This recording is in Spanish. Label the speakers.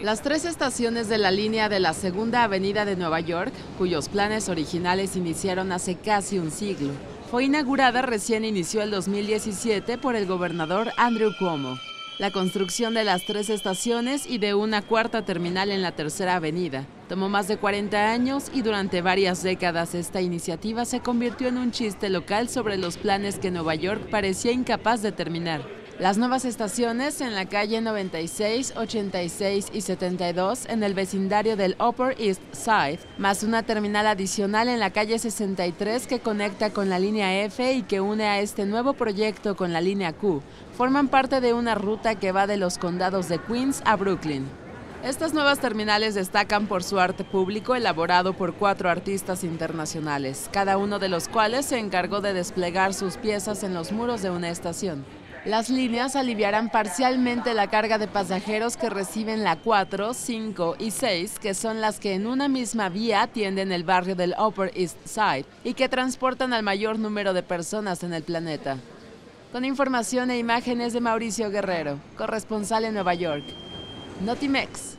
Speaker 1: Las tres estaciones de la línea de la Segunda Avenida de Nueva York, cuyos planes originales iniciaron hace casi un siglo, fue inaugurada recién inició el 2017 por el gobernador Andrew Cuomo. La construcción de las tres estaciones y de una cuarta terminal en la Tercera Avenida tomó más de 40 años y durante varias décadas esta iniciativa se convirtió en un chiste local sobre los planes que Nueva York parecía incapaz de terminar. Las nuevas estaciones en la calle 96, 86 y 72 en el vecindario del Upper East Side, más una terminal adicional en la calle 63 que conecta con la línea F y que une a este nuevo proyecto con la línea Q, forman parte de una ruta que va de los condados de Queens a Brooklyn. Estas nuevas terminales destacan por su arte público elaborado por cuatro artistas internacionales, cada uno de los cuales se encargó de desplegar sus piezas en los muros de una estación. Las líneas aliviarán parcialmente la carga de pasajeros que reciben la 4, 5 y 6, que son las que en una misma vía atienden el barrio del Upper East Side y que transportan al mayor número de personas en el planeta. Con información e imágenes de Mauricio Guerrero, corresponsal en Nueva York. Notimex.